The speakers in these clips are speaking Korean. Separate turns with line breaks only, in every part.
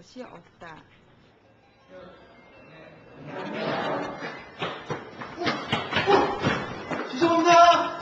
것이 없다.
죄송합니다.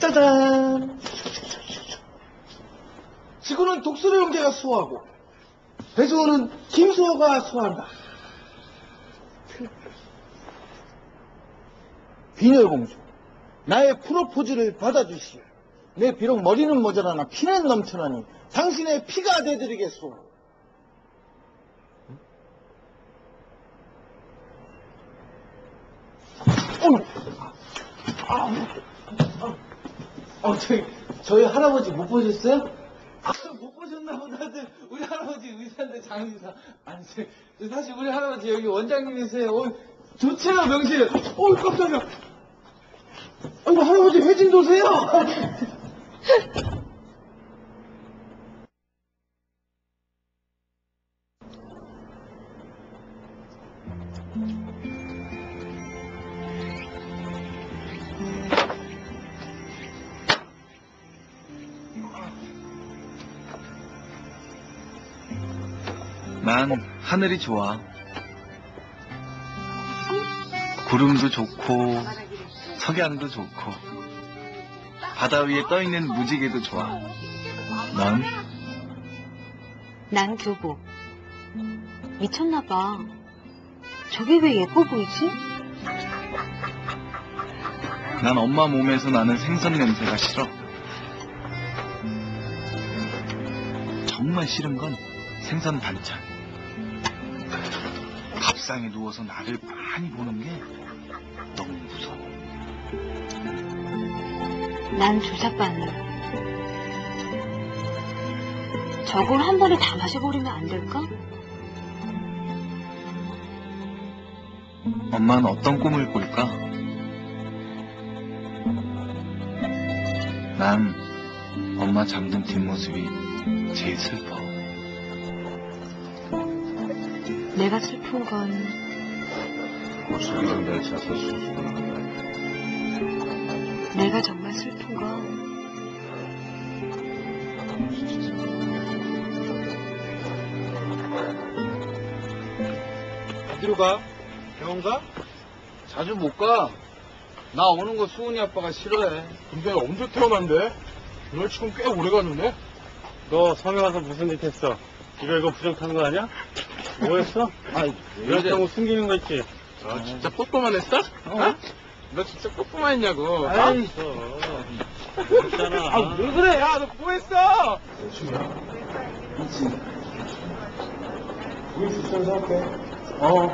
짜잔. 지구는 독수리 형제가 수호하고 배수호는 김수호가 수호한다. 비녀공주, 나의 프로포즈를 받아주시오. 내 비록 머리는 모자라나 피는 넘쳐나니 당신의 피가 되드리겠소. 어머, 아, 아, 어, 저희, 저희 할아버지 못 보셨어요? 아, 못 보셨나 보다. 우리 할아버지 의사인데 장의사. 아니, 저, 사실 우리 할아버지 여기 원장님이세요. 어, 좋지요, 명실. 어, 깜짝이야. 아이고, 할아버지 회진 도세요.
난 하늘이 좋아. 구름도 좋고, 석양도 좋고, 바다 위에 떠 있는 무지개도 좋아. 넌?
난 교복. 미쳤나 봐. 저게 왜 예뻐 보이지?
난 엄마 몸에서 나는 생선 냄새가 싫어. 정말 싫은 건 생선 반찬. 밥상에 누워서 나를 많이 보는 게.
난 조사바늘. 저걸 한 번에 다 마셔버리면 안 될까?
엄마는 어떤 꿈을 꿀까? 난 엄마 잠든 뒷모습이 제일 슬퍼.
내가 슬픈 건
고수기를 내차서 수술을 한다.
내가 정말 슬픈 건
어디로 가? 병원 가? 자주 못 가. 나 오는 거 수은이 아빠가 싫어해.
근데 언제 태어난대? 그날 치곤 꽤 오래 갔는데?
너 섬에 와서 무슨 짓 했어? 이거 이거 부정 타는 거 아니야? 뭐 했어?
아이,
여자하고 숨기는 거 있지?
아, 진짜 뽀뽀만 했어? 어? 너 진짜 뽀뽀만 했냐고.
아이,
있잖아.
아, 왜 그래? 야, 너 뭐 했어?
그렇지. 우리 주천 사올게. 어.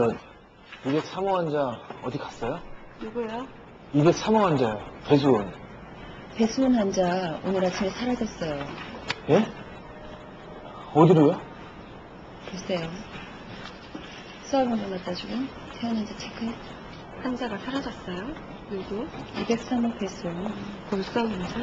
저, 203호 환자 어디 갔어요?
누구요?
203호 환자요. 배수원.
배수원 환자 오늘 아침에 사라졌어요.
예? 어디로요?
글쎄요. 수화번호 갖다 주고 태어난지 체크해.
환자가 사라졌어요? 누구?
203호 배수원.
벌써 환자?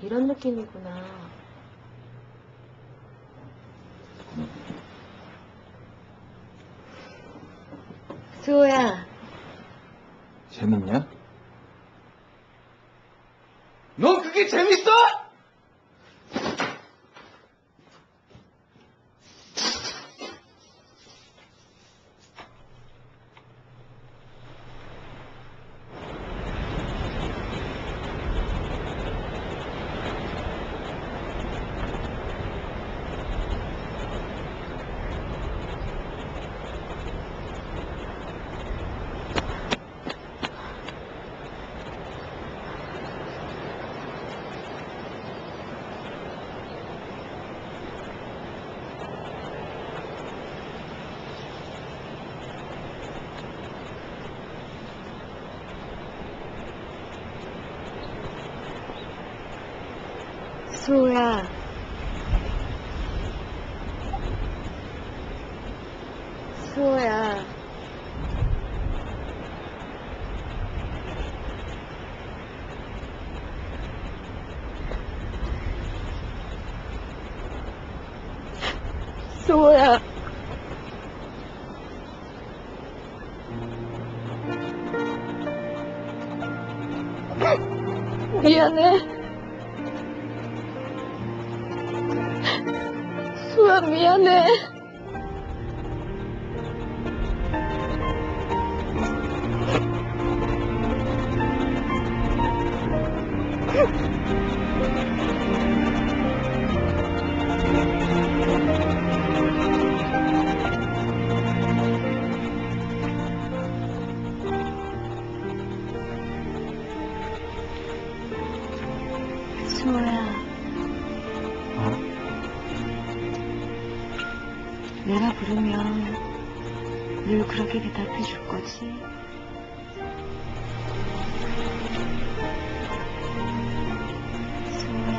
그런 느낌이구나. 수호야,
재밌냐? 넌 그게 재밌어?
수호야. 수호야. 수호 야. 해줄 거지? 수호야.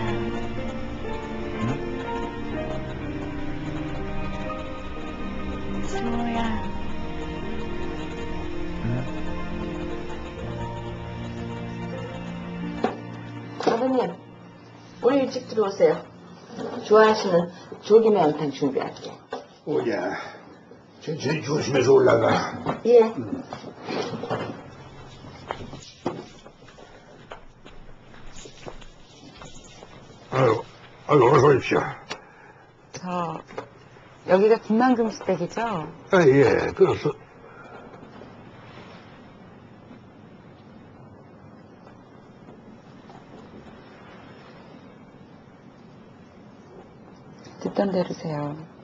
수호야.
아버님, 오늘 일찍 들어오세요. 좋아하시는 조기매운탕 준비할게요.
오야, 천천히 조심해서 올라가.
예.
아유, 아유, 어서 오십시오.
저, 여기가 김만금시댁이죠?
아, 예, 그렇소.
듣던 대로세요.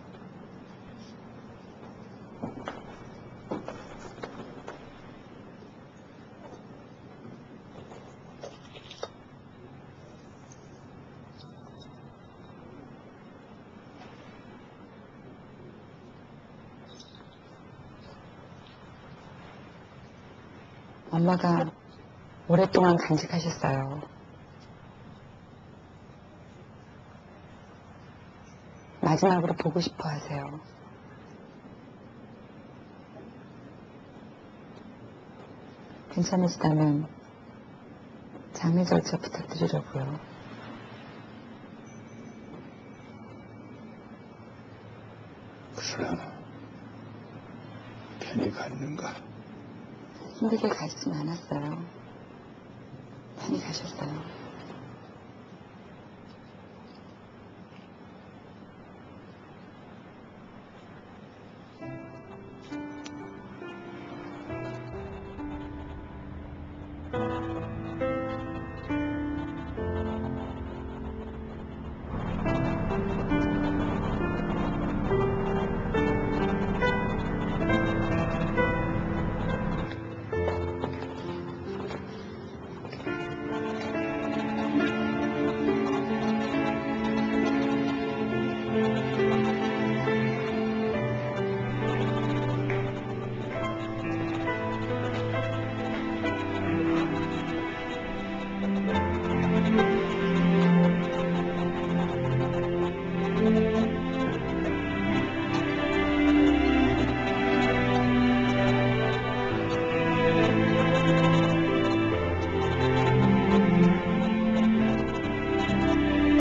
엄마가 오랫동안 간직하셨어요. 마지막으로 보고 싶어 하세요. 괜찮으시다면 장례 절차 부탁드리려고요.
그러나, 괜히 갔는가?
힘들게 가시진 않았어요. 편히 가셨어요.